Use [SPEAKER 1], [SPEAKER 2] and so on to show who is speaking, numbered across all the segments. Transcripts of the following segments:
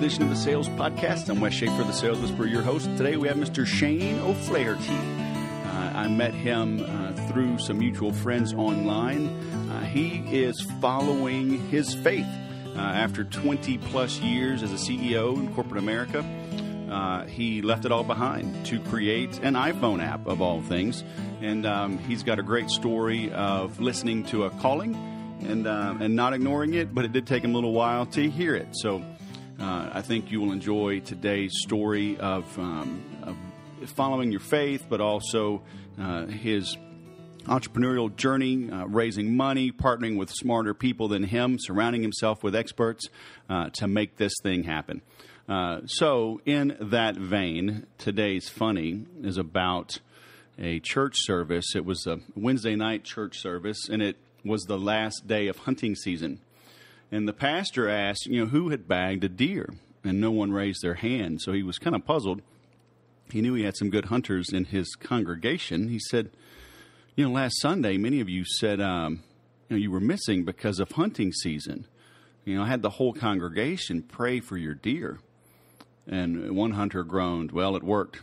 [SPEAKER 1] edition of the Sales Podcast. I'm Wes Schaeffer, the Sales Whisperer, your host. Today we have Mr. Shane O'Flaherty. Uh, I met him uh, through some mutual friends online. Uh, he is following his faith uh, after 20 plus years as a CEO in corporate America. Uh, he left it all behind to create an iPhone app of all things, and um, he's got a great story of listening to a calling and uh, and not ignoring it, but it did take him a little while to hear it. So uh, I think you will enjoy today's story of, um, of following your faith, but also uh, his entrepreneurial journey, uh, raising money, partnering with smarter people than him, surrounding himself with experts uh, to make this thing happen. Uh, so, in that vein, today's funny is about a church service. It was a Wednesday night church service, and it was the last day of hunting season. And the pastor asked, you know, who had bagged a deer? And no one raised their hand. So he was kind of puzzled. He knew he had some good hunters in his congregation. He said, you know, last Sunday, many of you said, um, you know, you were missing because of hunting season. You know, I had the whole congregation pray for your deer. And one hunter groaned, well, it worked.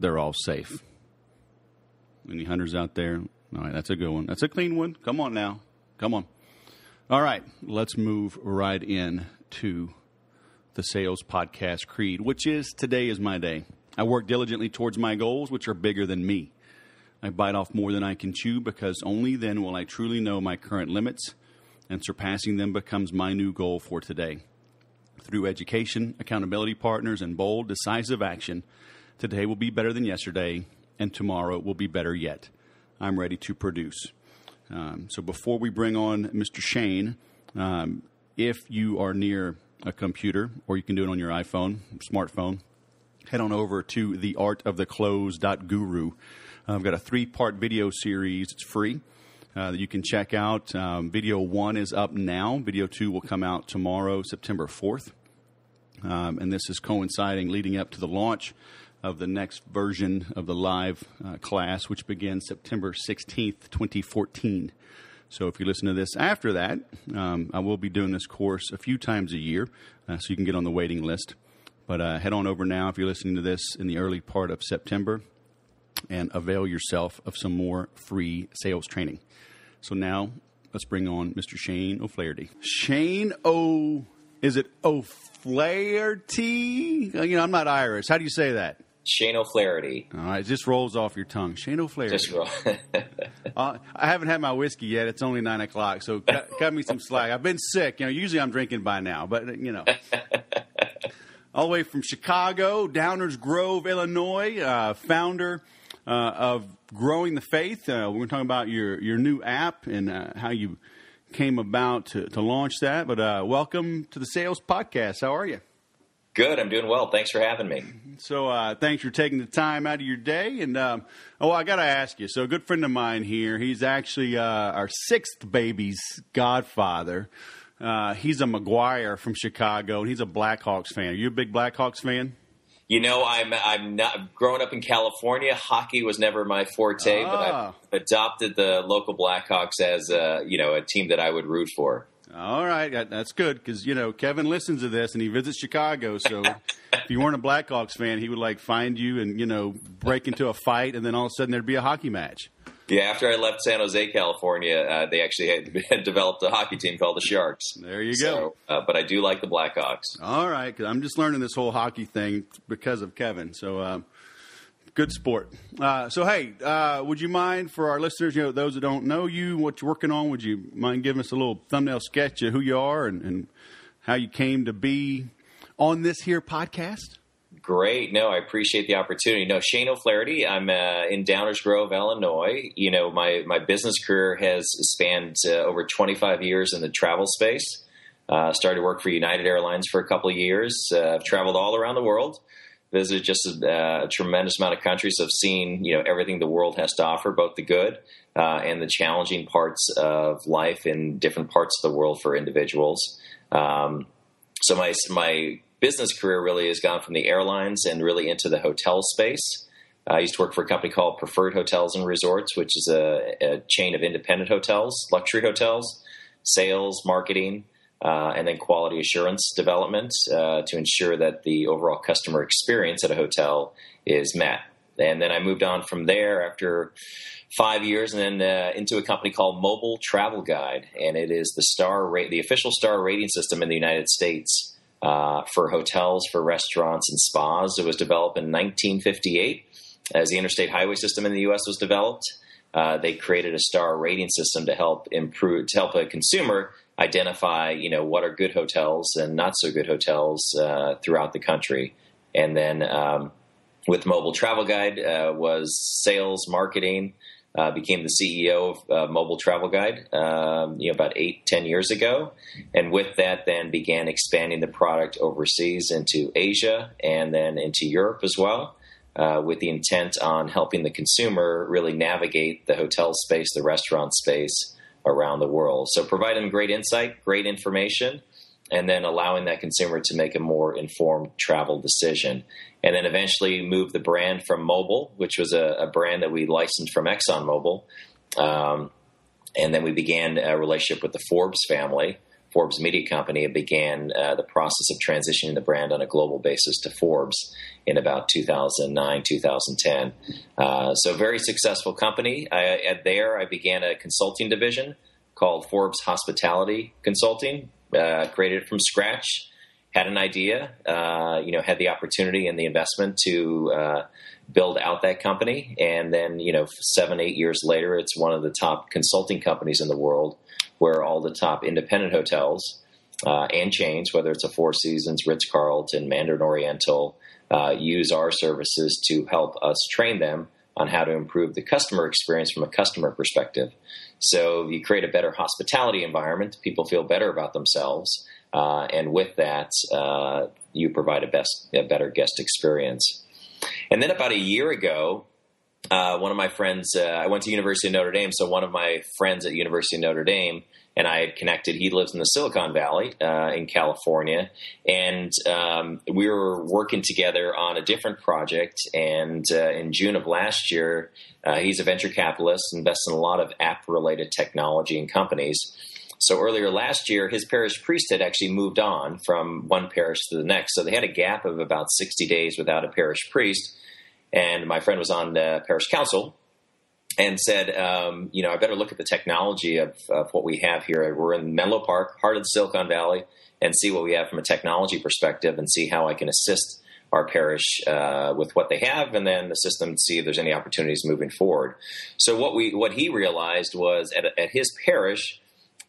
[SPEAKER 1] They're all safe. Any hunters out there? All right, that's a good one. That's a clean one. Come on now. Come on. All right, let's move right in to the Sales Podcast Creed, which is today is my day. I work diligently towards my goals, which are bigger than me. I bite off more than I can chew because only then will I truly know my current limits, and surpassing them becomes my new goal for today. Through education, accountability partners, and bold, decisive action, today will be better than yesterday, and tomorrow will be better yet. I'm ready to produce. Um, so before we bring on Mr. Shane, um, if you are near a computer or you can do it on your iPhone, smartphone, head on over to theartoftheclose.guru. Uh, I've got a three part video series. It's free. Uh, that you can check out. Um, video one is up now. Video two will come out tomorrow, September 4th. Um, and this is coinciding leading up to the launch of the next version of the live uh, class, which begins September 16th, 2014. So if you listen to this after that, um, I will be doing this course a few times a year, uh, so you can get on the waiting list. But uh, head on over now if you're listening to this in the early part of September and avail yourself of some more free sales training. So now let's bring on Mr. Shane O'Flaherty. Shane O. Is it O'Flaherty? You know, I'm not Irish. How do you say that?
[SPEAKER 2] Shane O'Flaherty.
[SPEAKER 1] All right, it just rolls off your tongue. Shane O'Flaherty. Just roll. uh, I haven't had my whiskey yet. It's only nine o'clock, so cut, cut, me some slack. I've been sick. You know, usually I'm drinking by now, but you know. All the way from Chicago, Downers Grove, Illinois, uh, founder uh, of Growing the Faith. Uh, we're going to talk about your your new app and uh, how you came about to, to launch that. But uh, welcome to the Sales Podcast. How are you?
[SPEAKER 2] Good. I'm doing well. Thanks for having me.
[SPEAKER 1] So, uh, thanks for taking the time out of your day. And um, oh, I got to ask you. So, a good friend of mine here. He's actually uh, our sixth baby's godfather. Uh, he's a McGuire from Chicago, and he's a Blackhawks fan. Are you a big Blackhawks fan?
[SPEAKER 2] You know, I'm I'm not growing up in California. Hockey was never my forte, but I've ah. adopted the local Blackhawks as a, you know a team that I would root for.
[SPEAKER 1] All right, that's good because you know Kevin listens to this and he visits Chicago. So if you weren't a Blackhawks fan, he would like find you and you know break into a fight, and then all of a sudden there'd be a hockey match.
[SPEAKER 2] Yeah, after I left San Jose, California, uh, they actually had, had, developed a hockey team called the Sharks.
[SPEAKER 1] There you so,
[SPEAKER 2] go. Uh, but I do like the Blackhawks.
[SPEAKER 1] All right, because I'm just learning this whole hockey thing because of Kevin. So. Uh, good sport. Uh, so, hey, uh, would you mind for our listeners, you know, those that don't know you, what you're working on, would you mind giving us a little thumbnail sketch of who you are and, and how you came to be on this here podcast?
[SPEAKER 2] Great. No, I appreciate the opportunity. No, Shane O'Flaherty. I'm uh, in Downers Grove, Illinois. You know, my, my business career has spanned uh, over 25 years in the travel space. Uh, started work for United Airlines for a couple of years. Uh, I've traveled all around the world visited just a, a, tremendous amount of countries. I've seen you know everything the world has to offer, both the good uh, and the challenging parts of life in different parts of the world for individuals. Um, so my my business career really has gone from the airlines and really into the hotel space. I used to work for a company called Preferred Hotels and Resorts, which is a, a chain of independent hotels, luxury hotels, sales, marketing. Uh, and then quality assurance development uh, to ensure that the overall customer experience at a hotel is met. And then I moved on from there after five years, and then uh, into a company called Mobil Travel Guide, and it is the star rate, the official star rating system in the United States uh, for hotels, for restaurants, and spas. It was developed in 1958 as the interstate highway system in the U.S. was developed. Uh, they created a star rating system to help improve to help a consumer identify you know what are good hotels and not so good hotels uh, throughout the country. And then um, with Mobil Travel Guide uh, was sales marketing uh, became the ceo of Mobil Travel Guide um, you know about eight ten years ago. And with that then began expanding the product overseas into asia and then into europe as well uh, with the intent on helping the consumer really navigate the hotel space, the restaurant space around the world. So, providing great insight, great information, and then allowing that consumer to make a more informed travel decision. And then eventually move the brand from Mobil, which was a, a brand that we licensed from ExxonMobil. Um, and then we began a relationship with the Forbes family Forbes Media Company began uh, the process of transitioning the brand on a global basis to Forbes in about 2009, 2010. Uh, so, very successful company. I, at there, I began a consulting division called Forbes Hospitality Consulting. Uh, created from scratch. Had an idea, uh, you know, had the opportunity and the investment to uh, build out that company, and then you know, seven, eight years later, it's one of the top consulting companies in the world where all the top independent hotels uh, and chains, whether it's a Four Seasons, Ritz Carlton, Mandarin Oriental, uh, use our services to help us train them on how to improve the customer experience from a customer perspective. So you create a better hospitality environment, people feel better about themselves, uh, and with that, uh, you provide a best, a better guest experience. And then about a year ago, uh, one of my friends, uh, I went to University of Notre Dame, so one of my friends at University of Notre Dame and I had connected. He lives in the Silicon Valley uh, in California, and um, we were working together on a different project. And uh, in June of last year, uh, he's a venture capitalist, invests in a lot of app-related technology and companies. So earlier last year, his parish priest had actually moved on from one parish to the next. So they had a gap of about 60 days without a parish priest. And my friend was on the parish council and said, um, you know, I better look at the technology of, of, what we have here. We're in Menlo Park, heart of the Silicon Valley, and see what we have from a technology perspective and see how I can assist our parish uh, with what they have, and then assist them to see if there's any opportunities moving forward. So what we what he realized was at, at his parish,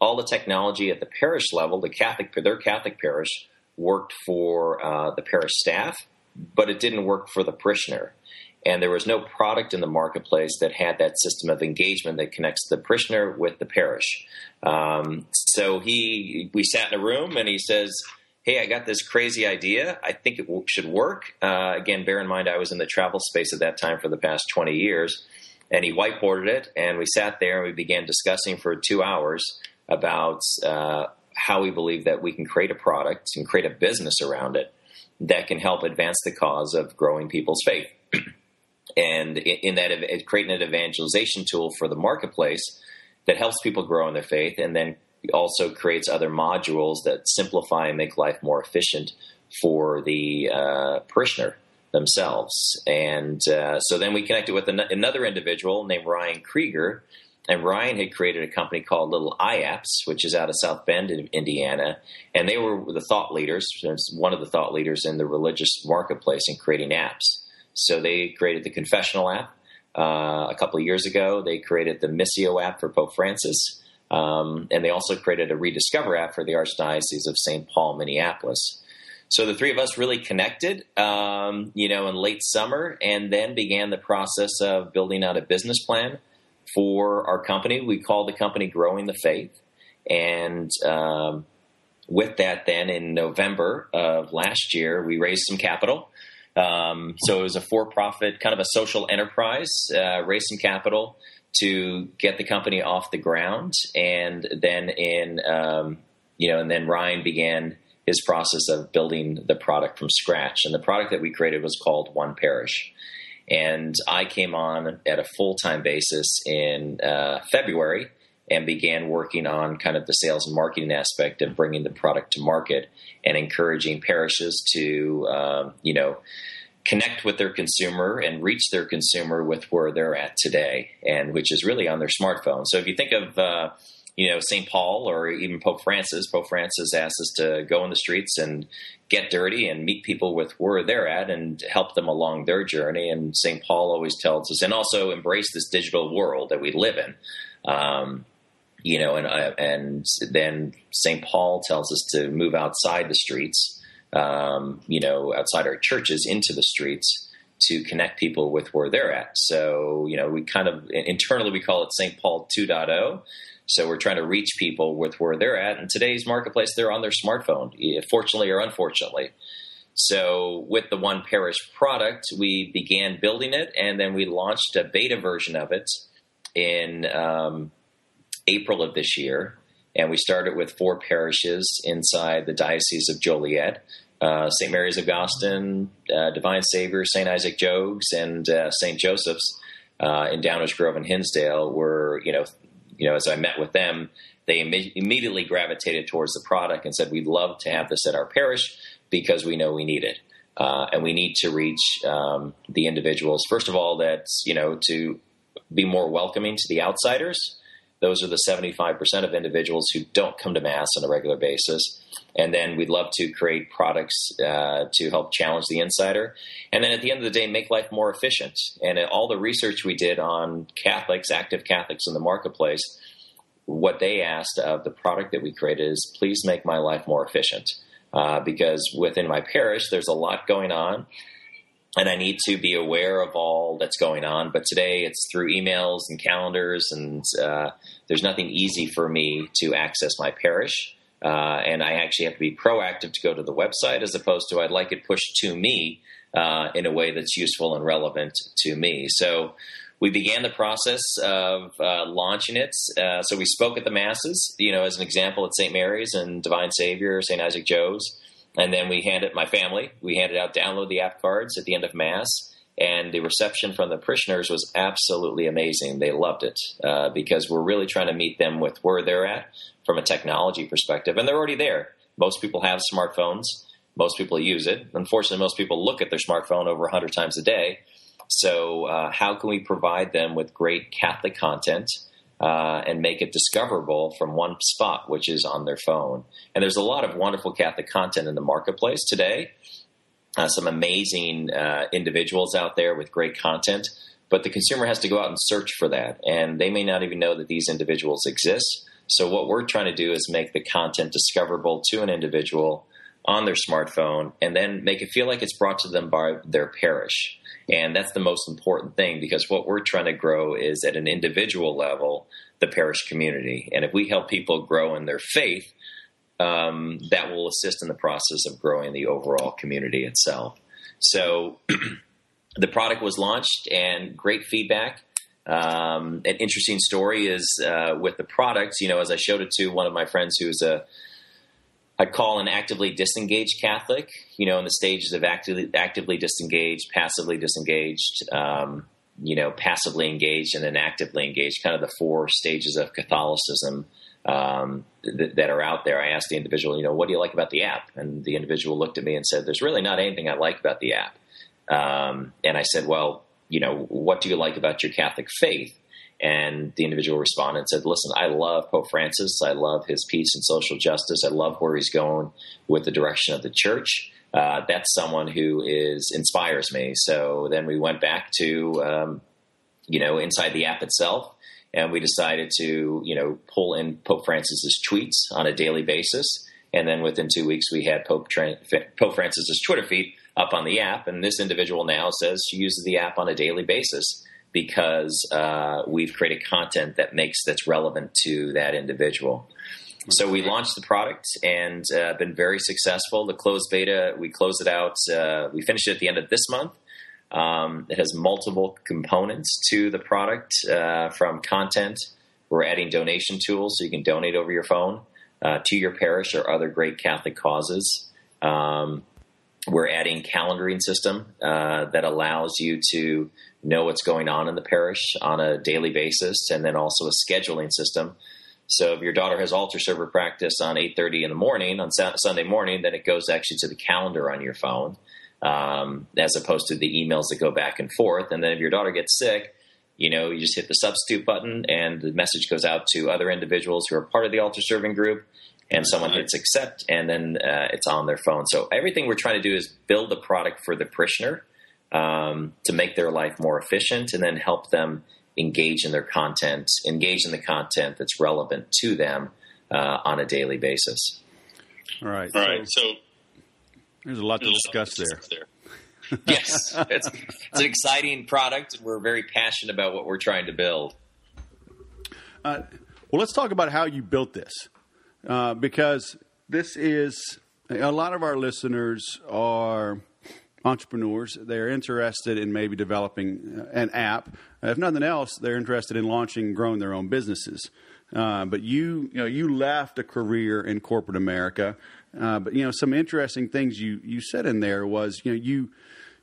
[SPEAKER 2] all the technology at the parish level, the Catholic their Catholic parish worked for uh, the parish staff, but it didn't work for the parishioner and there was no product in the marketplace that had that system of engagement that connects the parishioner with the parish. Um, so he, we sat in a room, and he says, "Hey, I got this crazy idea. I think it w- should work." Uh, again, bear in mind, I was in the travel space at that time for the past twenty years, and he whiteboarded it, and we sat there and we began discussing for two hours about uh, how we believe that we can create a product and create a business around it that can help advance the cause of growing people's faith and in that creating an evangelization tool for the marketplace that helps people grow in their faith and then also creates other modules that simplify and make life more efficient for the uh, parishioner themselves. And uh, so then we connected with an- another individual named Ryan Krieger. And Ryan had created a company called Little iApps, which is out of South Bend, in Indiana. And they were the thought leaders, one of the thought leaders in the religious marketplace in creating apps. So they created the Confessional app uh, a couple of years ago. They created the Missio app for Pope Francis. Um, and they also created a Rediscover app for the Archdiocese of St. Paul, Minneapolis. So the three of us really connected, um, you know, in late summer, and then began the process of building out a business plan for our company. We called the company Growing the Faith, and um, with that, then in November of last year, we raised some capital um, so it was a for-profit, kind of a social enterprise, uh, raised some capital to get the company off the ground, and then in um, you know, and then Ryan began his process of building the product from scratch. And the product that we created was called One Parish. And I came on at a full time basis in uh, February and began working on kind of the sales and marketing aspect of bringing the product to market and encouraging parishes to, um, you know, connect with their consumer and reach their consumer with where they're at today, and which is really on their smartphone. So if you think of uh, you know St. Paul or even Pope Francis, Pope Francis asked us to go in the streets and get dirty and meet people with where they're at and help them along their journey. And St. Paul always tells us, and also embrace this digital world that we live in. Um, you know, and uh, and then St. Paul tells us to move outside the streets um, you know, outside our churches into the streets to connect people with where they're at. So, you know, we kind of internally we call it St. Paul 2.0. So we're trying to reach people with where they're at. In today's marketplace, they're on their smartphone, fortunately or unfortunately. So with the One Parish product, we began building it, and then we launched a beta version of it in um, April of this year. And we started with four parishes inside the Diocese of Joliet uh, St. Mary's of Gostyn, uh, Divine Savior, St. Isaac Jogues, and uh, St. Joseph's uh, in Downers Grove and Hinsdale were, you know, you know, as I met with them, they Im- immediately gravitated towards the product and said, "We'd love to have this at our parish because we know we need it, uh, and we need to reach um, the individuals. First of all, that's you know to be more welcoming to the outsiders." Those are the 75% of individuals who don't come to Mass on a regular basis. And then we'd love to create products uh, to help challenge the insider. And then at the end of the day, make life more efficient. And all the research we did on Catholics, active Catholics in the marketplace, what they asked of the product that we created is please make my life more efficient. Uh, because within my parish, there's a lot going on and I need to be aware of all that's going on. But today it's through emails and calendars, and uh, there's nothing easy for me to access my parish. Uh, and I actually have to be proactive to go to the website as opposed to I'd like it pushed to me uh, in a way that's useful and relevant to me. So we began the process of uh, launching it. Uh, so we spoke at the masses, you know, as an example at St. Mary's and Divine Savior, St. Isaac Jogues. And then we handed my family, we handed out download the app cards at the end of Mass. And the reception from the parishioners was absolutely amazing. They loved it uh, because we're really trying to meet them with where they're at from a technology perspective. And they're already there. Most people have smartphones, most people use it. Unfortunately, most people look at their smartphone over 100 times a day. So, uh, how can we provide them with great Catholic content? Uh, and make it discoverable from one spot, which is on their phone. And there's a lot of wonderful Catholic content in the marketplace today. Uh, some amazing uh, individuals out there with great content, but the consumer has to go out and search for that, and they may not even know that these individuals exist. So, what we're trying to do is make the content discoverable to an individual on their smartphone and then make it feel like it's brought to them by their parish. And that's the most important thing because what we're trying to grow is at an individual level, the parish community. And if we help people grow in their faith, um, that will assist in the process of growing the overall community itself. So the product was launched and great feedback. Um, an interesting story is uh, with the product, you know, as I showed it to one of my friends who's a I'd call an actively disengaged Catholic, you know, in the stages of actively, actively disengaged, passively disengaged, um, you know, passively engaged, and then actively engaged, kind of the four stages of Catholicism um, th- that are out there. I asked the individual, you know, what do you like about the app? And the individual looked at me and said, there's really not anything I like about the app. Um, and I said, well, you know, what do you like about your Catholic faith? And the individual responded and said, Listen, I love Pope Francis. I love his peace and social justice. I love where he's going with the direction of the church. Uh, that's someone who is inspires me. So then we went back to, um, you know, inside the app itself, and we decided to, you know, pull in Pope Francis's tweets on a daily basis. And then within two weeks, we had Pope, Tra- Pope Francis's Twitter feed up on the app. And this individual now says she uses the app on a daily basis because uh, we've created content that makes that's relevant to that individual. So we launched the product and uh, been very successful. The closed beta, we closed it out. Uh, we finished it at the end of this month. Um, it has multiple components to the product uh, from content. We're adding donation tools so you can donate over your phone uh, to your parish or other great Catholic causes. Um, we're adding calendaring system uh, that allows you to know what's going on in the parish on a daily basis, and then also a scheduling system So if your daughter has altar server practice on 8:30 in the morning on Sunday morning, then it goes actually to the calendar on your phone, um, as opposed to the emails that go back and forth. And then if your daughter gets sick, you know, you just hit the substitute button, and the message goes out to other individuals who are part of the altar serving group. And someone hits accept, and then uh, it's on their phone. So everything we're trying to do is build a product for the parishioner um, to make their life more efficient, and then help them engage in their content, engage in the content that's relevant to them uh, on a daily basis.
[SPEAKER 1] All right.
[SPEAKER 3] All right. So, so
[SPEAKER 1] there's a lot to discuss there.
[SPEAKER 2] there. yes, it's, it's, an exciting product, and we're very passionate about what we're trying to build.
[SPEAKER 1] Uh, well, let's talk about how you built this, uh, because this is a lot of our listeners are entrepreneurs. They're interested in maybe developing uh, an app. If nothing else, they're interested in launching and growing their own businesses. Uh, but you, you know, you left a career in corporate America. Uh, but you know, some interesting things you you said in there was, you know, you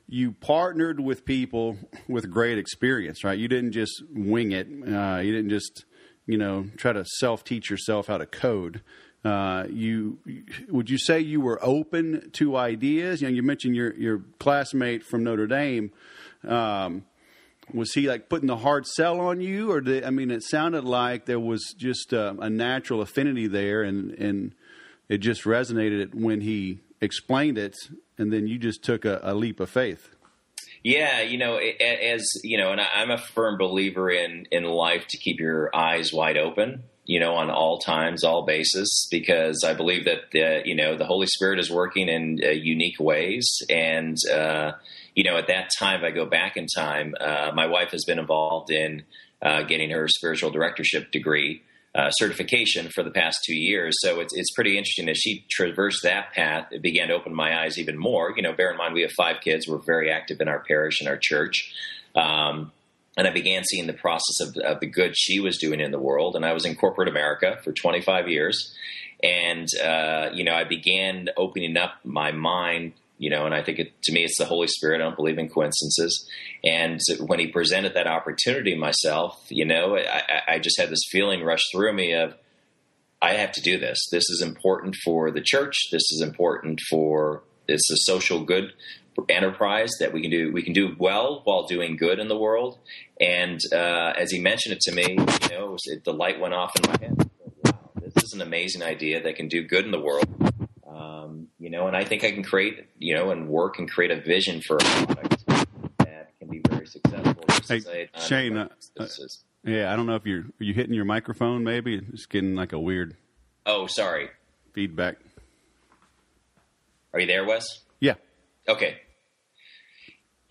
[SPEAKER 1] you partnered with people with great experience, right? You didn't just wing it. Uh, you didn't just, you know, try to self teach yourself how to code. Uh, you would you say you were open to ideas? You know, you mentioned your your classmate from Notre Dame. Um, was he like putting the hard sell on you, or did, I mean, it sounded like there was just a, a natural affinity there, and and it just resonated when he explained it, and then you just took a, a leap of faith.
[SPEAKER 2] Yeah, you know, as you know, and I'm a firm believer in in life to keep your eyes wide open you know, on all times, all basis, because I believe that the, you know the Holy Spirit is working in uh, unique ways. And uh, you know, at that time, if I go back in time, uh, my wife has been involved in uh, getting her spiritual directorship degree. Uh, certification for the past two years, so it's it's pretty interesting as she traversed that path. It began to open my eyes even more. You know, bear in mind we have five kids. We're very active in our parish and our church. Um, and I began seeing the process of, of, the good she was doing in the world. And I was in corporate America for 25 years, and uh, you know I began opening up my mind. You know, and I think it, to me it's the Holy Spirit. I don't believe in coincidences. And when He presented that opportunity myself, you know, I, I just had this feeling rush through me of I have to do this. This is important for the church. This is important for it's a social good enterprise that we can do we can do well while doing good in the world. And uh, as he mentioned it to me, you know, it, the light went off in my head. Wow, this is an amazing idea that can do good in the world. Um, you know, and I think I can create, you know, and work and create a vision for a product that can be very successful.
[SPEAKER 1] Hey, Shane, uh, uh, yeah, I don't know if you're are you hitting your microphone. Maybe it's getting like a weird.
[SPEAKER 2] Oh, sorry.
[SPEAKER 1] Feedback.
[SPEAKER 2] Are you there, Wes?
[SPEAKER 1] Yeah.
[SPEAKER 2] Okay.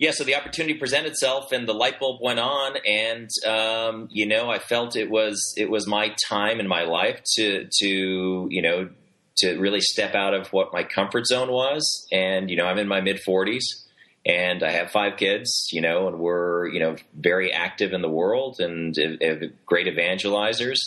[SPEAKER 2] Yeah, so the opportunity presented itself, and the light bulb went on, and um, you know, I felt it was it was my time in my life to to you know to really step out of what my comfort zone was, and you know, I'm in my mid 40s, and I have five kids, you know, and we're you know very active in the world and great evangelizers,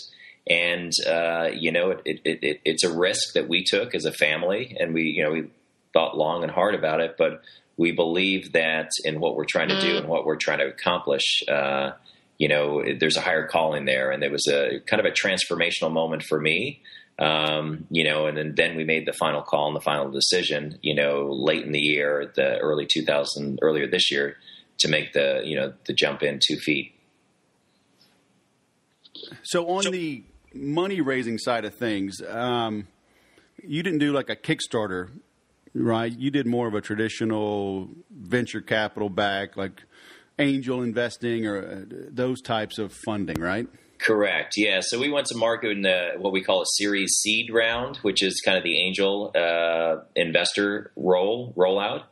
[SPEAKER 2] and uh, you know, it, it, it, it's a risk that we took as a family, and we you know we thought long and hard about it, but we believe that in what we're trying to do mm. and what we're trying to accomplish, uh, you know, there's a higher calling there. And it was a kind of a transformational moment for me. Um, you know, and then, then we made the final call and the final decision, you know, late in the year, the early 2000, earlier this year, to make the, you know, the jump in two feet.
[SPEAKER 1] So on so, the money raising side of things, um, you didn't do like a Kickstarter right? You did more of a traditional venture capital back, like angel investing or uh, those types of funding, right?
[SPEAKER 2] Correct. Yeah. So we went to market in the, what we call a Series Seed round, which is kind of the angel uh, investor roll rollout,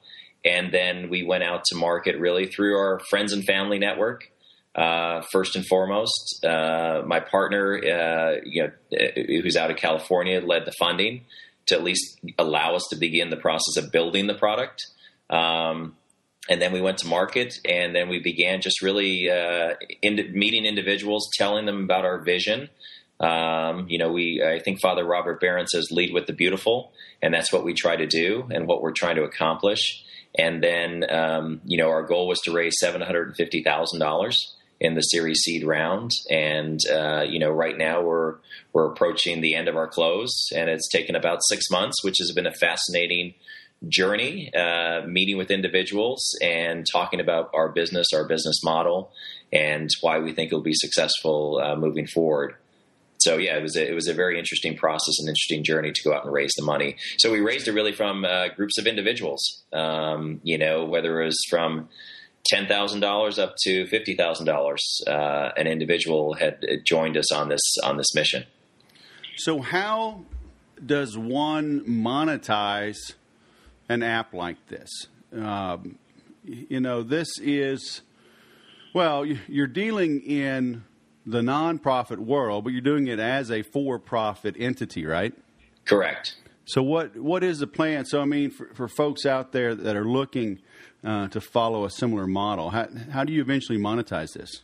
[SPEAKER 2] and then we went out to market really through our friends and family network. Uh, first and foremost, uh, my partner, uh, you know, who's out of California, led the funding to at least allow us to begin the process of building the product. Um, and then we went to market, and then we began just really uh, in, meeting individuals, telling them about our vision. Um, you know, we I think Father Robert Barron says, "Lead with the beautiful," and that's what we try to do, and what we're trying to accomplish. And then, um, you know, our goal was to raise seven hundred and fifty thousand dollars in the Series Seed round, and uh, you know, right now we're we're approaching the end of our close, and it's taken about six months, which has been a fascinating journey, uh, meeting with individuals and talking about our business, our business model, and why we think it'll be successful uh, moving forward. So yeah, it was a, it was a very interesting process, an interesting journey to go out and raise the money. So we raised it really from uh, groups of individuals, um, you know, whether it was from ten thousand dollars up to fifty thousand uh, dollars. An individual had joined us on this on this mission.
[SPEAKER 1] So how does one monetize an app like this? Um, you know, this is well, you're dealing in the nonprofit world, but you're doing it as a for-profit entity, right?
[SPEAKER 2] Correct.
[SPEAKER 1] So what what is the plan? So I mean, for, for folks out there that are looking uh, to follow a similar model, how how do you eventually monetize this?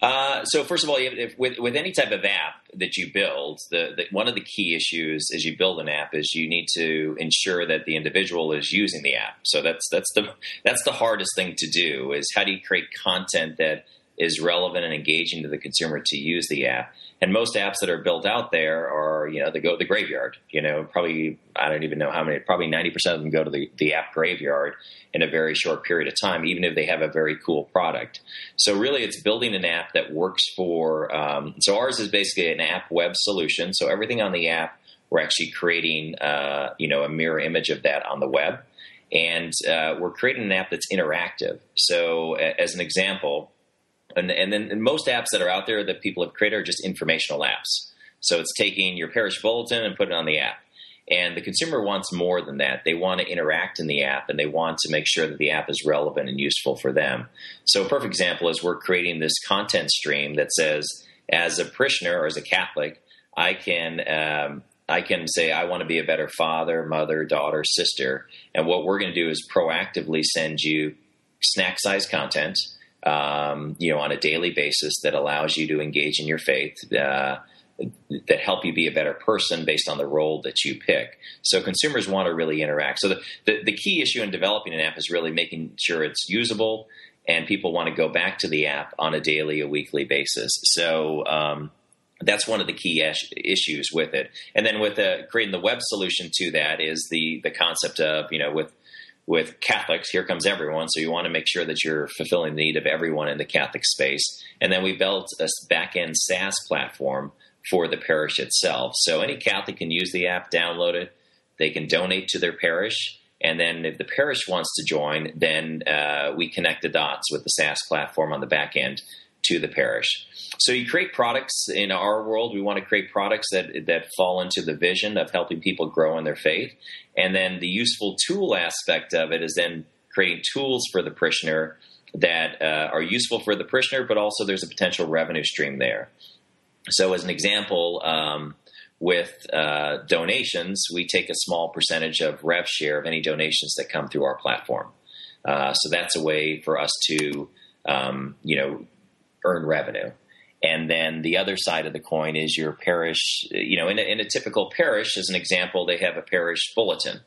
[SPEAKER 2] Uh, so first of all, if, with with any type of app that you build, the, the, one of the key issues as you build an app is you need to ensure that the individual is using the app. So that's that's the that's the hardest thing to do is how do you create content that is relevant and engaging to the consumer to use the app. And most apps that are built out there are, you know, they go to the graveyard. You know, probably I don't even know how many. Probably ninety percent of them go to the, the app graveyard in a very short period of time, even if they have a very cool product. So really, it's building an app that works for. Um, so ours is basically an app web solution. So everything on the app, we're actually creating, uh, you know, a mirror image of that on the web, and uh, we're creating an app that's interactive. So as an example and, and then and most apps that are out there that people have created are just informational apps. So it's taking your parish bulletin and putting it on the app. And the consumer wants more than that. They want to interact in the app and they want to make sure that the app is relevant and useful for them. So, a perfect example is we're creating this content stream that says, as a parishioner or as a Catholic, I can um, I can say I want to be a better father, mother, daughter, sister, and what we're going to do is proactively send you snack size content um, you know, on a daily basis that allows you to engage in your faith, uh, that help you be a better person based on the role that you pick. So consumers want to really interact. So the, the, the key issue in developing an app is really making sure it's usable and people want to go back to the app on a daily, a weekly basis. So, um, that's one of the key issues with it. And then with uh, creating the web solution to that is the the concept of you know with with Catholics, here comes everyone. So you want to make sure that you're fulfilling the need of everyone in the Catholic space. And then we built a back end SaaS platform for the parish itself. So any Catholic can use the app, download it, they can donate to their parish. And then if the parish wants to join, then uh, we connect the dots with the SaaS platform on the back end to the parish. So you create products in our world. We want to create products that that fall into the vision of helping people grow in their faith, and then the useful tool aspect of it is then creating tools for the parishioner that uh, are useful for the parishioner, but also there's a potential revenue stream there. So, as an example, um, with uh, donations, we take a small percentage of rev share of any donations that come through our platform. Uh, so that's a way for us to, um, you know, earn revenue. And then the other side of the coin is your parish. You know, in a, in a typical parish, as an example, they have a parish bulletin.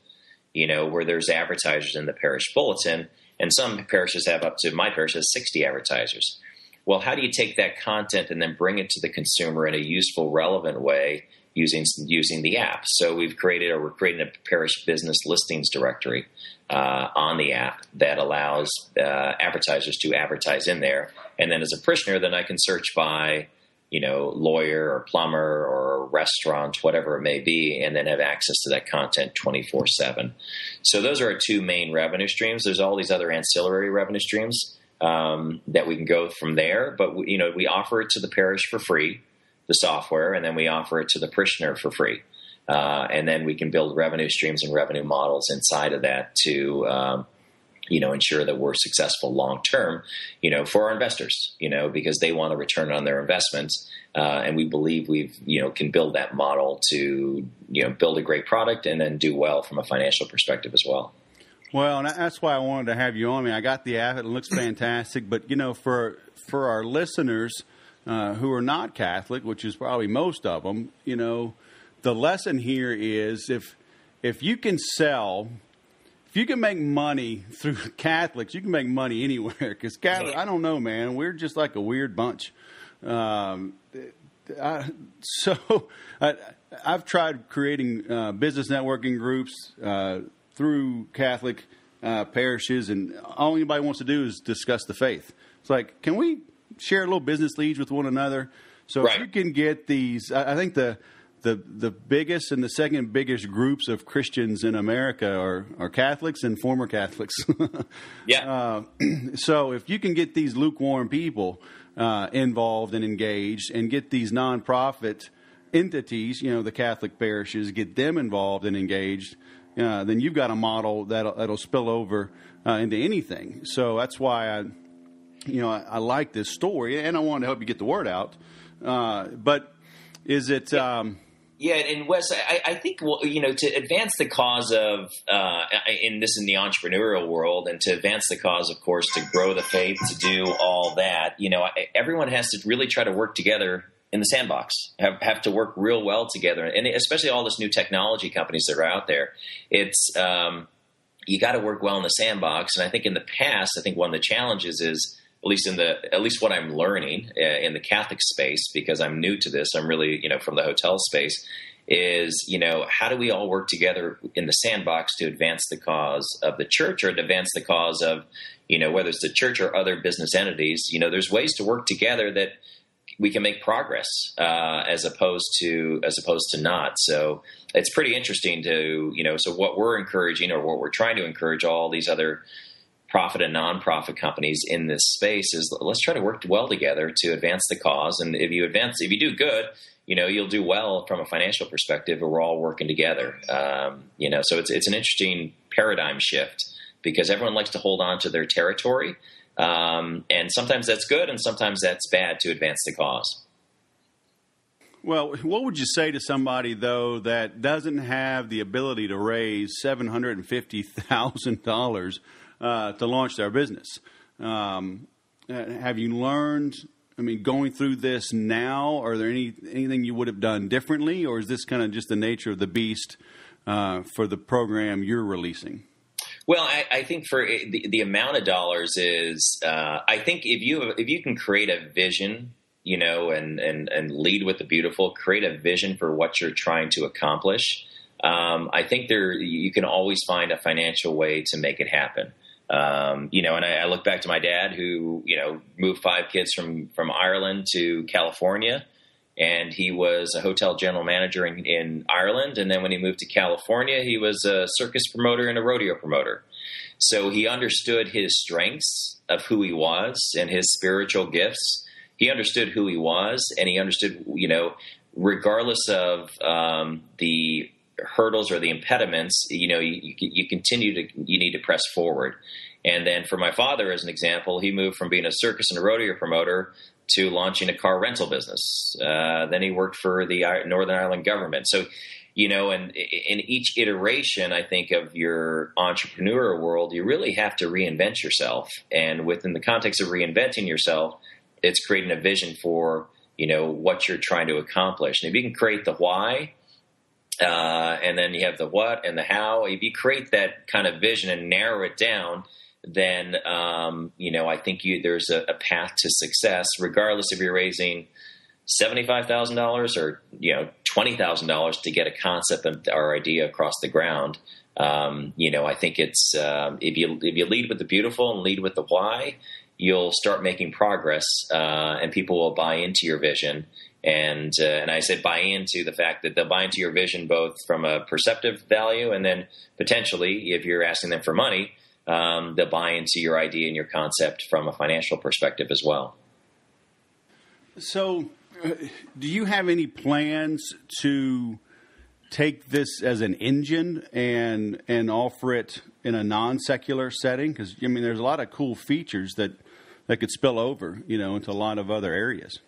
[SPEAKER 2] You know, where there's advertisers in the parish bulletin, and some parishes have up to my parish has 60 advertisers. Well, how do you take that content and then bring it to the consumer in a useful, relevant way using using the app? So we've created, or we're creating a parish business listings directory uh, on the app that allows uh, advertisers to advertise in there. And then as a parishioner, then I can search by, you know, lawyer or plumber or restaurant, whatever it may be, and then have access to that content 24 7. So those are our two main revenue streams. There's all these other ancillary revenue streams um, that we can go from there. But, we, you know, we offer it to the parish for free, the software, and then we offer it to the parishioner for free. Uh, and then we can build revenue streams and revenue models inside of that to um, you know ensure that we're successful long term you know for our investors you know because they want a return on their investments uh, and we believe we've you know can build that model to you know build a great product and then do well from a financial perspective as well.
[SPEAKER 1] Well and that's why i wanted to have you on. Me i got the app. It looks fantastic. But you know for for our listeners uh, who are not catholic which is probably most of them you know the lesson here is if if you can sell if you can make money through Catholics, you can make money anywhere. Because Catholic, I don't know, man, we're just like a weird bunch. Um, I, so I, have tried creating uh, business networking groups uh, through Catholic uh, parishes, and all anybody wants to do is discuss the faith. It's like, can we share a little business leads with one another? So right. if you can get these, I, I think the the the biggest and the second biggest groups of Christians in America are, are Catholics and former Catholics.
[SPEAKER 2] yeah. Uh,
[SPEAKER 1] so if you can get these lukewarm people uh, involved and engaged, and get these nonprofit entities, you know, the Catholic parishes, get them involved and engaged, uh, then you've got a model that'll, that'll spill over uh, into anything. So that's why I, you know, I, I, like this story, and I wanted to help you get the word out. Uh, but is it?
[SPEAKER 2] Yeah. Um, yeah, and Wes, I, I, think well, you know to advance the cause of uh, in this in the entrepreneurial world, and to advance the cause, of course, to grow the faith, to do all that. You know, everyone has to really try to work together in the sandbox. Have have to work real well together, and especially all this new technology companies that are out there. It's um, you got to work well in the sandbox, and I think in the past, I think one of the challenges is at least in the at least what I'm learning uh, in the Catholic space because I'm new to this. I'm really you know from the hotel space is you know how do we all work together in the sandbox to advance the cause of the church or to advance the cause of you know whether it's the church or other business entities. You know, there's ways to work together that we can make progress uh, as opposed to as opposed to not. So it's pretty interesting to you know. So what we're encouraging or what we're trying to encourage all these other profit and nonprofit companies in this space is let's try to work well together to advance the cause. And if you advance, if you do good, you know you'll do well from a financial perspective. We're all working together. Um, you know, so it's it's an interesting paradigm shift because everyone likes to hold on to their territory, um, and sometimes that's good, and sometimes that's bad to advance the cause.
[SPEAKER 1] Well, what would you say to somebody though that doesn't have the ability to raise seven hundred and fifty thousand dollars uh, to launch their business. Um, have you learned? I mean, going through this now, are there any anything you would have done differently, or is this kind of just the nature of the beast uh, for the program you're releasing?
[SPEAKER 2] Well, I, I think for the, the, amount of dollars is, uh, I think if you if you can create a vision, you know, and and and lead with the beautiful, create a vision for what you're trying to accomplish. Um, I think there you can always find a financial way to make it happen. Um, you know, and I, I, look back to my dad who, you know, moved five kids from, from Ireland to California. And he was a hotel general manager in, in Ireland. And then when he moved to California, he was a circus promoter and a rodeo promoter. So he understood his strengths of who he was and his spiritual gifts. He understood who he was, and he understood, you know, regardless of um, the hurdles or the impediments, you know, you, you continue to you need to press forward. And then for my father, as an example, he moved from being a circus and a rodeo promoter to launching a car rental business. Uh, then he worked for the Northern Ireland government. So, you know, and in each iteration, I think of your entrepreneur world, you really have to reinvent yourself. And within the context of reinventing yourself, it's creating a vision for you know what you're trying to accomplish. And if you can create the why, uh, and then you have the what and the how. If you create that kind of vision and narrow it down, then um, you know I think you, there's a, a, path to success, regardless if you're raising seventy five thousand dollars or you know twenty thousand dollars to get a concept or idea across the ground. Um, you know, I think it's um, if you if you lead with the beautiful and lead with the why, you'll start making progress, uh, and people will buy into your vision and uh, and I said buy into the fact that they'll buy into your vision both from a perceptive value and then potentially if you're asking them for money um, they'll buy into your idea and your concept from a financial perspective as well.
[SPEAKER 1] So, uh, do you have any plans to take this as an engine and and offer it in a non secular setting? Because I mean, there's a lot of cool features that that could spill over, you know, into a lot of other areas.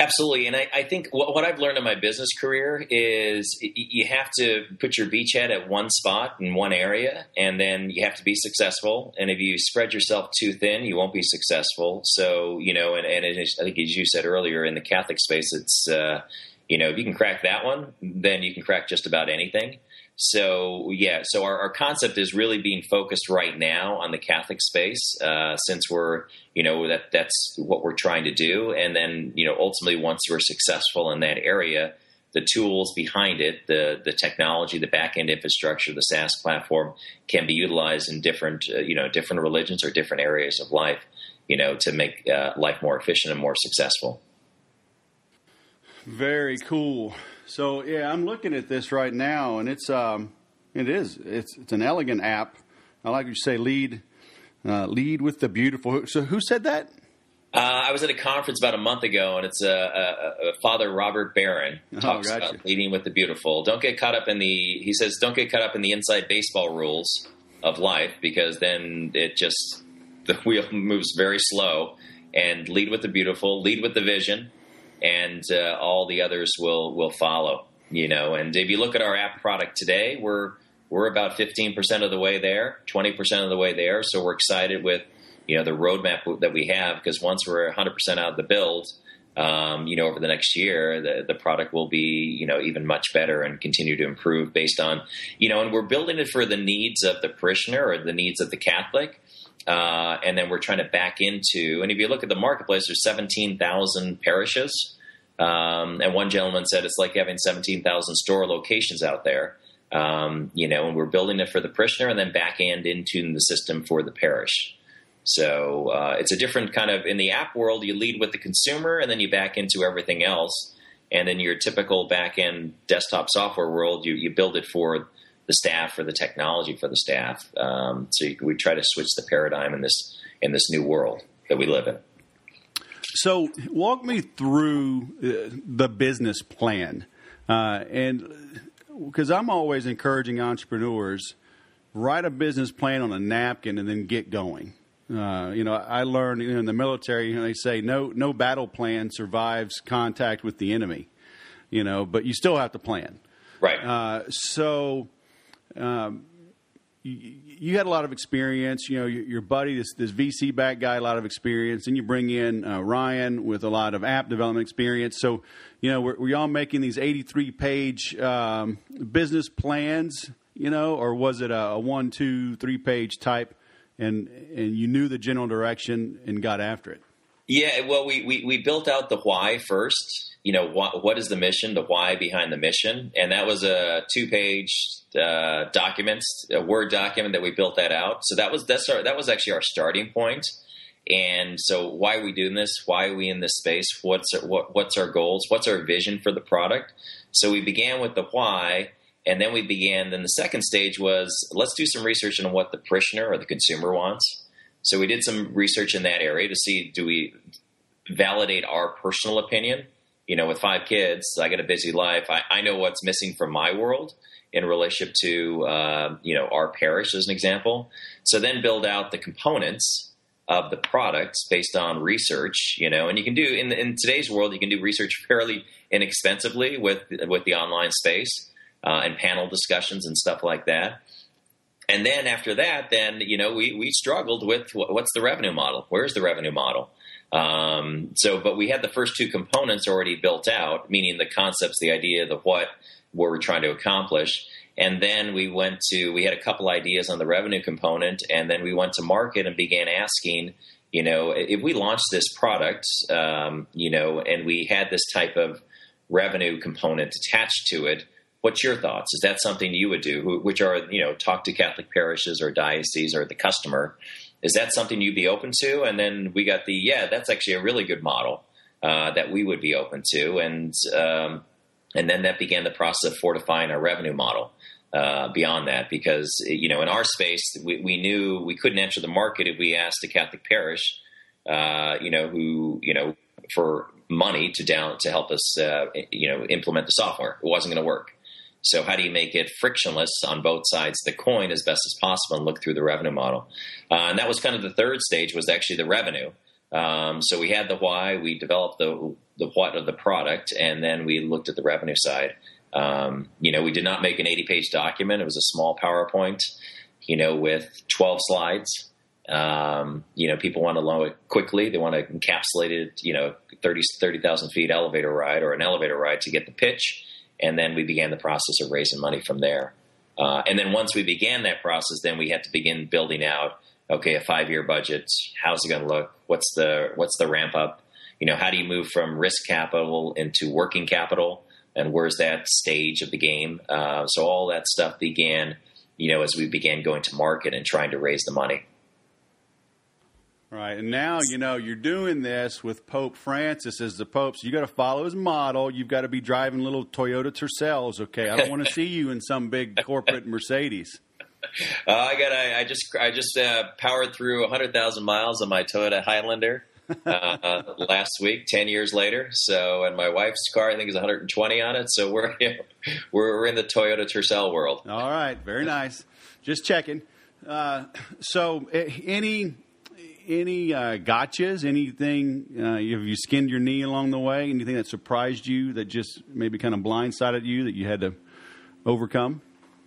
[SPEAKER 2] Absolutely, and I, I think what, what, I've learned in my business career is you have to put your beachhead at one spot in one area, and then you have to be successful. And if you spread yourself too thin, you won't be successful. So you know, and, and I think as you said earlier in the Catholic space, it's uh, you know if you can crack that one, then you can crack just about anything. So yeah, so our, our, concept is really being focused right now on the Catholic space, uh, since we're you know that that's what we're trying to do, and then you know ultimately once we're successful in that area, the tools behind it, the the technology, the backend infrastructure, the SaaS platform can be utilized in different uh, you know different religions or different areas of life, you know, to make uh, life more efficient and more successful.
[SPEAKER 1] Very cool. So yeah, I'm looking at this right now, and it's um, it is it's it's an elegant app. I like you say lead uh, lead with the beautiful. So who said that?
[SPEAKER 2] Uh, I was at a conference about a month ago, and it's a, a, a Father Robert Barron oh, talks oh, gotcha. about leading with the beautiful. Don't get caught up in the. He says, don't get caught up in the inside baseball rules of life because then it just the wheel moves very slow. And lead with the beautiful, lead with the vision, and uh, all the others will will follow. You know, and if you look at our app product today, we're we're about 15% of the way there, 20% of the way there. So we're excited with you know the roadmap that we have because once we're 100% out of the build, um, you know, over the next year, the, the product will be, you know, even much better and continue to improve based on, you know, and we're building it for the needs of the parishioner or the needs of the Catholic. Uh, and then we're trying to back into, and if you look at the marketplace, there's 17,000 parishes. Um, and one gentleman said it's like having 17,000 store locations out there. Um, you know, and we're building it for the parishioner and then back end into the system for the parish. So uh, it's a different kind of, in the app world, you lead with the consumer and then you back into everything else. And in your typical back end desktop software world, you, you build it for the staff or the technology for the staff. Um, so you, we try to switch the paradigm in this in this new world that we live in.
[SPEAKER 1] So walk me through uh, the business plan, uh, and because I'm always encouraging entrepreneurs write a business plan on a napkin and then get going. Uh, you know, I learned you know, in the military, you know, they say no no battle plan survives contact with the enemy. You know, but you still have to plan.
[SPEAKER 2] Right.
[SPEAKER 1] Uh, so um, you, you, had a lot of experience. You know, your, your buddy, this, this VC back guy, a lot of experience, and you bring in uh, Ryan with a lot of app development experience. So, you know, were, y'all making these 83 page um, business plans, you know, or was it a, a one, two, three page type and, and you knew the general direction and got after it?
[SPEAKER 2] Yeah, well, we, we, we built out the why first. You know, what, what is the mission, the why behind the mission? And that was a two page uh, document, a Word document that we built that out. So that was, that's our, that was actually our starting point. And so why are we doing this? Why are we in this space? What's our, what, what's our goals? What's our vision for the product? So we began with the why and then we began, then the second stage was let's do some research on what the parishioner or the consumer wants so we did some research in that area to see do we validate our personal opinion. You know, with five kids, I got a busy life. I, I know what's missing from my world in relationship to uh, you know our parish as an example. So then build out the components of the products based on research. You know, and you can do in, in today's world you can do research fairly inexpensively with with the online space uh, and panel discussions and stuff like that and then after that, then you know we we struggled with what's the revenue model? Where's the revenue model? Um, so, but we had the first two components already built out, meaning the concepts, the idea, the what, what we're trying to accomplish. And then we went to we had a couple ideas on the revenue component, and then we went to market and began asking, you know, if we launched this product, um, you know, and we had this type of revenue component attached to it What's your thoughts? Is that something you would do? Which are you know talk to Catholic parishes or dioceses or the customer? Is that something you'd be open to? And then we got the yeah, that's actually a really good model uh, that we would be open to, and um, and then that began the process of fortifying our revenue model. Uh, beyond that, because you know, in our space, we, we, knew we couldn't enter the market if we asked a Catholic parish, uh, you know, who you know, for money to down to help us, uh, you know, implement the software. It wasn't going to work. So how do you make it frictionless on both sides of the coin as best as possible and look through the revenue model? Uh, and that was kind of the third stage was actually the revenue. Um, so we had the why, we developed the the what of the product, and then we looked at the revenue side. Um, you know, we did not make an 80 page document. It was a small PowerPoint, you know, with 12 slides. Um, you know, people want to know it quickly. They want to encapsulate it, you know, 30, 30,000 feet elevator ride or an elevator ride to get the pitch and then we began the process of raising money from there. Uh, and then once we began that process, then we had to begin building out. Okay, a five-year budget. How's it going to look? What's the what's the ramp up? You know, how do you move from risk capital into working capital? And where's that stage of the game? Uh, so all that stuff began, you know, as we began going to market and trying to raise the money.
[SPEAKER 1] Right. And now, you know, you're doing this with Pope Francis as the Pope. So you got to follow his model. You've got to be driving little Toyota Tercels. Okay. I don't want to see you in some big corporate Mercedes.
[SPEAKER 2] Uh, I got. I, I, just. I just uh, powered through hundred thousand miles on my Toyota Highlander uh, last week. Ten years later. So, and my wife's car, I think, is 120 on it. So we're you know, we're, we're in the Toyota Tercel world.
[SPEAKER 1] All right. Very nice. Just checking. Uh, so, eh, any any uh, gotchas? Anything? Uh, have you skinned your knee along the way? Anything that surprised you that just maybe kind of blindsided you that you had to overcome?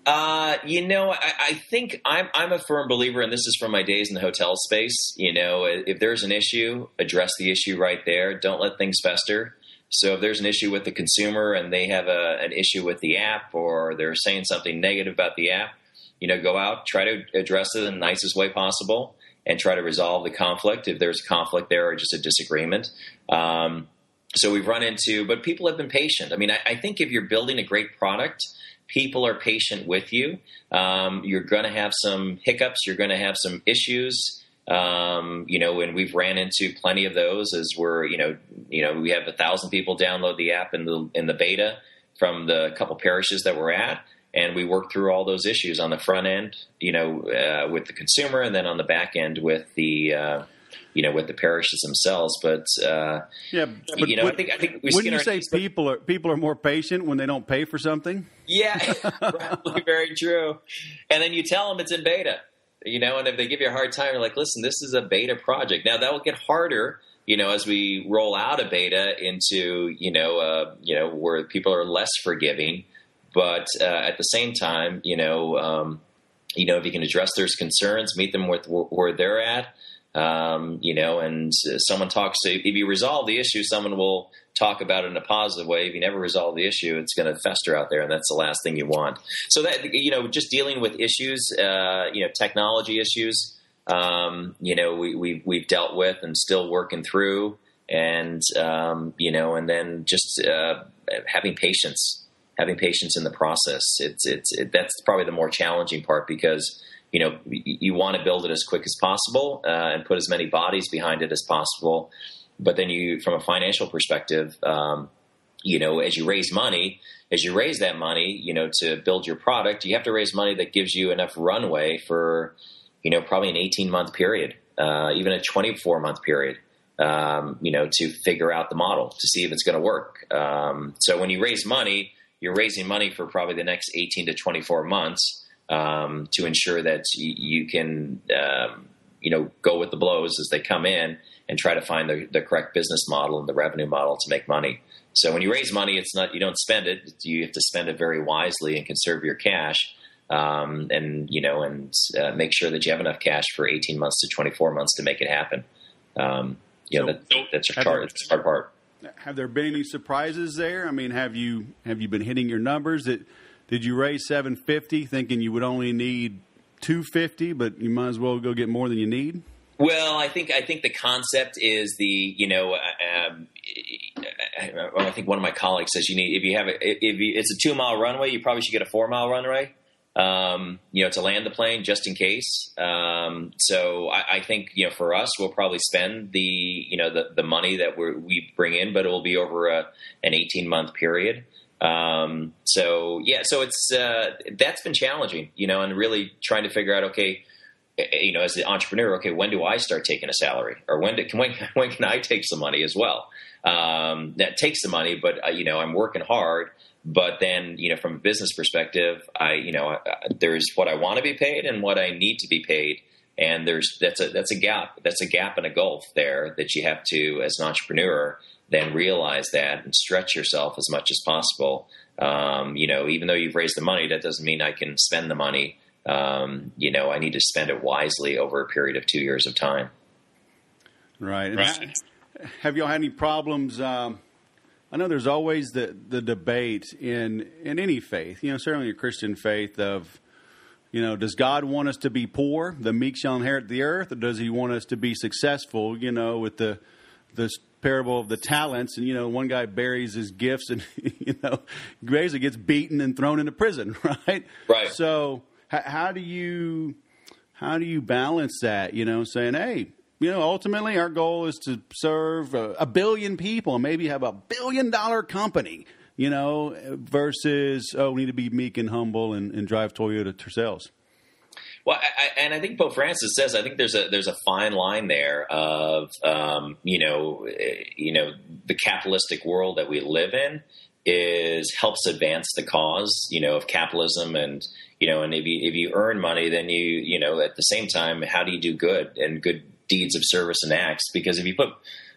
[SPEAKER 2] Uh, you know, I, I, think I'm I'm a firm believer, and this is from my days in the hotel space. You know, if there's an issue, address the issue right there. Don't let things fester. So if there's an issue with the consumer and they have a, an issue with the app, or they're saying something negative about the app, you know, go out, try to address it in the nicest way possible and try to resolve the conflict if there's conflict there or just a disagreement. Um, so we've run into, but people have been patient. I mean, I, I, think if you're building a great product, people are patient with you. Um, you're going to have some hiccups. You're going to have some issues. Um, you know, and we've ran into plenty of those as we're, you know, you know, we have a thousand people download the app in the in the beta from the couple parishes that we're at and we work through all those issues on the front end, you know, uh, with the consumer, and then on the back end with the, uh, you know, with the parishes themselves. But uh,
[SPEAKER 1] yeah, but
[SPEAKER 2] you know,
[SPEAKER 1] would,
[SPEAKER 2] I think I think
[SPEAKER 1] we wouldn't you say people are people are more patient when they don't pay for something?
[SPEAKER 2] Yeah, very true. And then you tell them it's in beta, you know, and if they give you a hard time, you're like, listen, this is a beta project. Now that will get harder you know, as we roll out a beta into, you know, uh, you know, where people are less forgiving, but uh, at the same time, you know, um, you know, if you can address their concerns, meet them with where they're at, um, you know, and someone talks to, if you resolve the issue, someone will talk about it in a positive way. If you never resolve the issue, it's going to fester out there, and that's the last thing you want. So that you know, just dealing with issues, uh, you know, technology issues, um, you know, we, we we've dealt with and still working through, and um, you know, and then just uh, having patience having patience in the process. It's it's it, that's probably the more challenging part because you know you want to build it as quick as possible uh, and put as many bodies behind it as possible. But then you, from a financial perspective, um, you know, as you raise money, as you raise that money, you know, to build your product, you have to raise money that gives you enough runway for, you know, probably an 18 month period, uh, even a 24 month period. Um, you know, to figure out the model to see if it's going to work. Um, so when you raise money, you're raising money for probably the next 18 to 24 months um, to ensure that you, you can, um, you know, go with the blows as they come in and try to find the, the, correct business model and the revenue model to make money. So when you raise money, it's not you don't spend it; you have to spend it very wisely and conserve your cash, um, and you know, and uh, make sure that you have enough cash for 18 months to 24 months to make it happen. Um, you so, know, that, that's a hard, that's hard part
[SPEAKER 1] have there been any surprises there? I mean, have you have you been hitting your numbers? That did you raise seven fifty, thinking you would only need two fifty, but you might as well go get more than you need?
[SPEAKER 2] Well, I think I think the concept is the you know um, I think one of my colleagues says you need if you have a, if you, it's a two mile runway, you probably should get a four mile runway um, you know, to land the plane just in case. Um, so I, I, think, you know, for us, we'll probably spend the, you know, the, the money that we bring in, but it will be over a, an 18 month period. Um, so yeah, so it's, uh, that's been challenging, you know, and really trying to figure out, okay, eh, eh, you know, as the entrepreneur, okay, when do I start taking a salary or when, do, when, when can I take some money as well? Um, that takes the money, but uh, you know, I'm working hard but then, you know, from a business perspective, I, you know, there's what I want to be paid and what I need to be paid, and there's that's a that's a gap. That's a gap and a gulf there that you have to, as an entrepreneur, then realize that and stretch yourself as much as possible. Um, you know, even though you've raised the money, that doesn't mean I can spend the money. Um, you know, I need to spend it wisely over a period of two years of time.
[SPEAKER 1] Right. right. Have y'all had any problems? Um I know there's always the the debate in in any faith, you know, certainly a Christian faith of, you know, does God want us to be poor, the meek shall inherit the earth, or does He want us to be successful? You know, with the the parable of the talents, and you know, one guy buries his gifts, and you know, basically gets beaten and thrown into prison, right?
[SPEAKER 2] Right.
[SPEAKER 1] So, how, how do you how do you balance that? You know, saying, hey, you know, ultimately our goal is to serve a, a billion people and maybe have a billion dollar company, you know, versus, oh, we need to be meek and humble and, and drive Toyota Tercels.
[SPEAKER 2] Well, I, and I think Pope Francis says I think there's a there's a fine line there of um, you know you know the capitalistic world that we live in is helps advance the cause you know of capitalism and you know and if you if you earn money then you you know at the same time how do you do good and good deeds of service and acts because if you put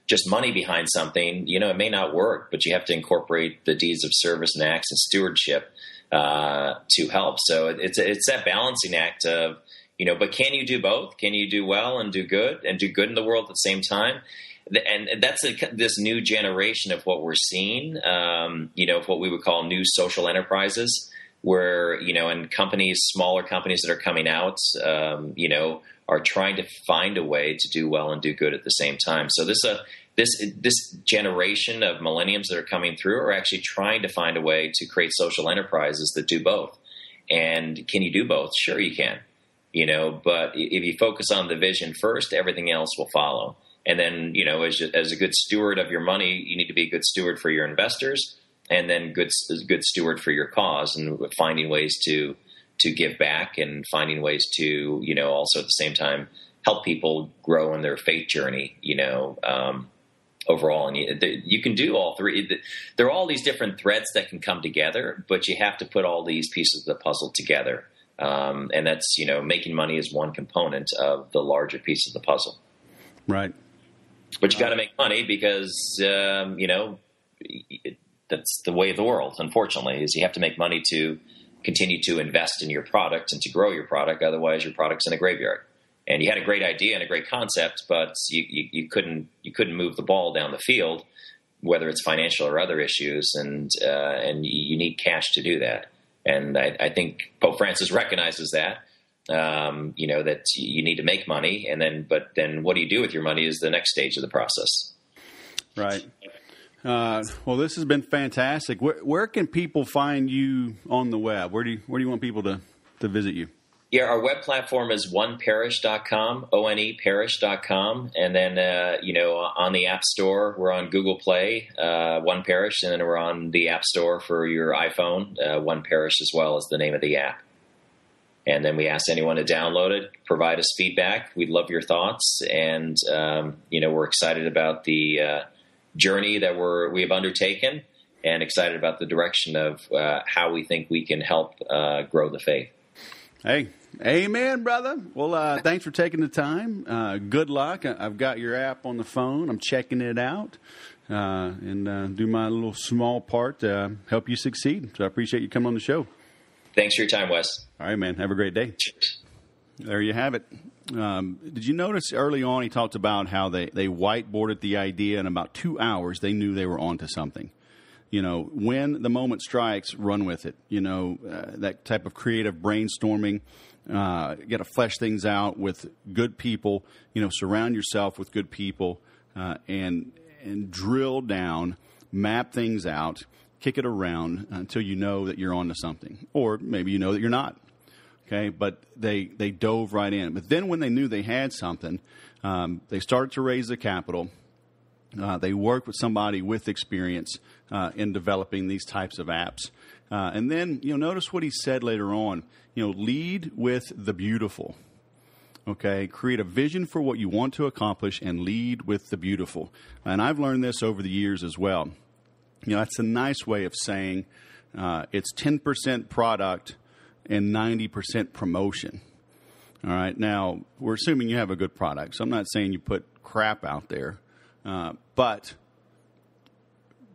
[SPEAKER 2] just money behind something, you know, it may not work, but you have to incorporate the deeds of service and acts and stewardship uh, to help. So it's it's that balancing act of you know, but can you do both? Can you do well and do good and do good in the world at the same time? And that's a, this new generation of what we're seeing, um, you know, of what we would call new social enterprises, where you know, and companies, smaller companies that are coming out, um, you know, are trying to find a way to do well and do good at the same time. So this uh, this this generation of millenniums that are coming through are actually trying to find a way to create social enterprises that do both. And can you do both? Sure, you can. You know, but if you focus on the vision first, everything else will follow. And then, you know, as, as a good steward of your money, you need to be a good steward for your investors, and then good good steward for your cause, and finding ways to to give back and finding ways to, you know, also at the same time help people grow in their faith journey, you know, um, overall. And you, you, can do all three. There are all these different threads that can come together, but you have to put all these pieces of the puzzle together. Um, and that's, you know, making money is one component of the larger piece of the puzzle.
[SPEAKER 1] Right.
[SPEAKER 2] But you got to make money because, um, you know, that's the way of the world, unfortunately, is you have to make money to continue to invest in your product and to grow your product. Otherwise, your product's in a graveyard. And you had a great idea and a great concept, but you, you, you couldn't you couldn't move the ball down the field, whether it's financial or other issues, and uh, and you need cash to do that. And I, I think Pope Francis recognizes that. Um, you know that you need to make money, and then but then what do you do with your money is the next stage of the process.
[SPEAKER 1] Right. Uh, well, this has been fantastic. Where, where, can people find you on the web? Where do you, where do you want people to, to visit you?
[SPEAKER 2] Yeah, our web platform is oneparish.com, O-N-E parish.com. And then, uh, you know, on the App Store, we're on Google Play, uh, One Parish, and then we're on the App Store for your iPhone, uh, One Parish as well as the name of the app. And then we ask anyone to download it, provide us feedback. We'd love your thoughts. And, um, you know, we're excited about the uh, journey that we're we have undertaken, and excited about the direction of uh, how we think we can help uh, grow the faith.
[SPEAKER 1] Hey, amen, brother. Well, uh, thanks for taking the time. Uh, good luck. I've got your app on the phone. I'm checking it out. Uh, and uh, do my little small part to help you succeed. So I appreciate you coming on the show.
[SPEAKER 2] Thanks for your time, Wes.
[SPEAKER 1] All right, man. Have a great day. Cheers. There you have it. Um, did you notice early on he talked about how they, they whiteboarded the idea in about two hours they knew they were onto something. You know, when the moment strikes, run with it. You know, uh, that type of creative brainstorming. Uh, got to flesh things out with good people. You know, surround yourself with good people uh, and and drill down, map things out, kick it around until you know that you're onto something, or maybe you know that you're not. Okay, but they they dove right in. But then when they knew they had something, um, they started to raise the capital. Uh, they worked with somebody with experience uh, in developing these types of apps. Uh, and then you know, notice what he said later on. You know, lead with the beautiful. Okay, create a vision for what you want to accomplish and lead with the beautiful. And I've learned this over the years as well. You know, that's a nice way of saying uh, it's ten percent product and 90% promotion. All right. Now, we're assuming you have a good product. So I'm not saying you put crap out there. Uh, but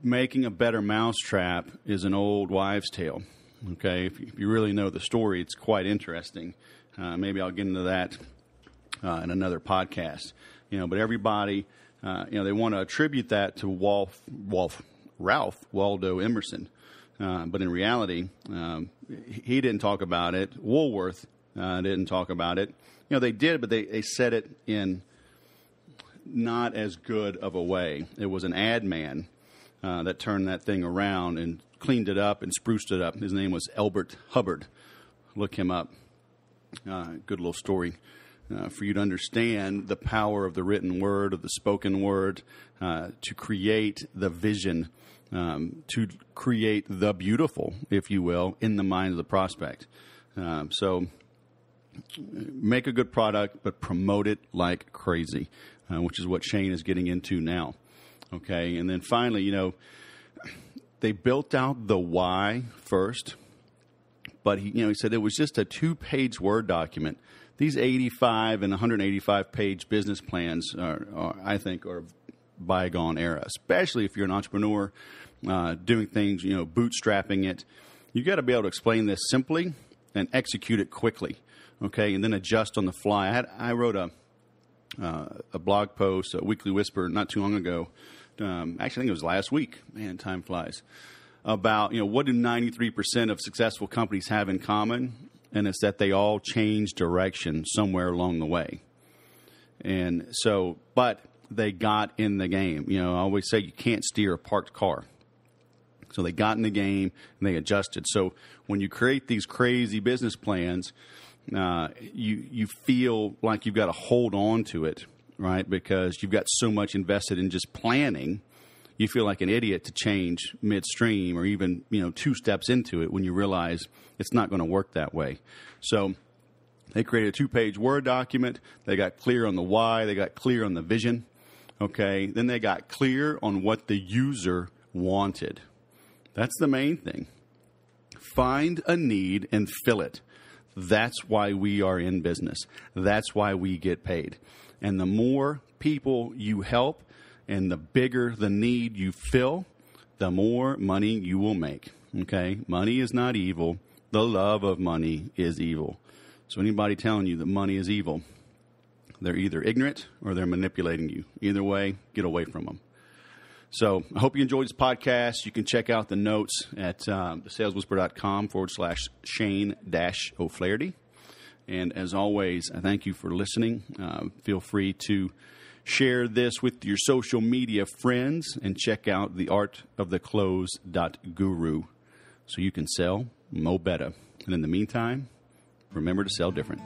[SPEAKER 1] making a better mousetrap is an old wives' tale. Okay. If you, really know the story, it's quite interesting. Uh, maybe I'll get into that uh, in another podcast. You know, but everybody, uh, you know, they want to attribute that to Wolf, Wolf, Ralph Waldo Emerson. Uh, but in reality, um, he didn't talk about it. Woolworth uh, didn't talk about it. You know, they did, but they, they said it in not as good of a way. It was an ad man uh, that turned that thing around and cleaned it up and spruced it up. His name was Elbert Hubbard. Look him up. Uh, good little story. Uh, for you to understand the power of the written word, of the spoken word, to create the vision, um, to create the beautiful, if you will, in the mind of the prospect. Um, so, make a good product, but promote it like crazy, uh, which is what Shane is getting into now. Okay, and then finally, you know, they built out the why first, but he, you know, he said it was just a two-page Word document. These 85 and 185 page business plans are, are I think, are bygone era, especially if you're an entrepreneur uh, doing things, you know, bootstrapping it. You've got to be able to explain this simply and execute it quickly, okay, and then adjust on the fly. I, had, I wrote a uh, a blog post, a weekly whisper, not too long ago. Um, actually, I think it was last week. Man, time flies. About you know what do ninety three percent of successful companies have in common, and it's that they all change direction somewhere along the way. And so, but they got in the game. You know, I always say you can't steer a parked car. So they got in the game and they adjusted. So when you create these crazy business plans, uh, you you feel like you've got to hold on to it, right? Because you've got so much invested in just planning. You feel like an idiot to change midstream or even you know two steps into it when you realize it's not going to work that way. So they created a two-page Word document. They got clear on the why. They got clear on the vision. Okay, then they got clear on what the user wanted. That's the main thing. Find a need and fill it. That's why we are in business. That's why we get paid. And the more people you help and the bigger the need you fill, the more money you will make. Okay? Money is not evil. The love of money is evil. So anybody telling you that money is evil, they're either ignorant or they're manipulating you. Either way, get away from them. So I hope you enjoyed this podcast. You can check out the notes at um, saleswhisper.com forward slash Shane dash O'Flaherty. And as always, I thank you for listening. Uh, feel free to share this with your social media friends and check out the art of the close.guru so you can sell mo better. And in the meantime, remember to sell different.